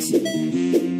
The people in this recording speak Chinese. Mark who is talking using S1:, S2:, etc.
S1: 情。